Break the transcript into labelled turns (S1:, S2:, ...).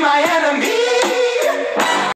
S1: my head.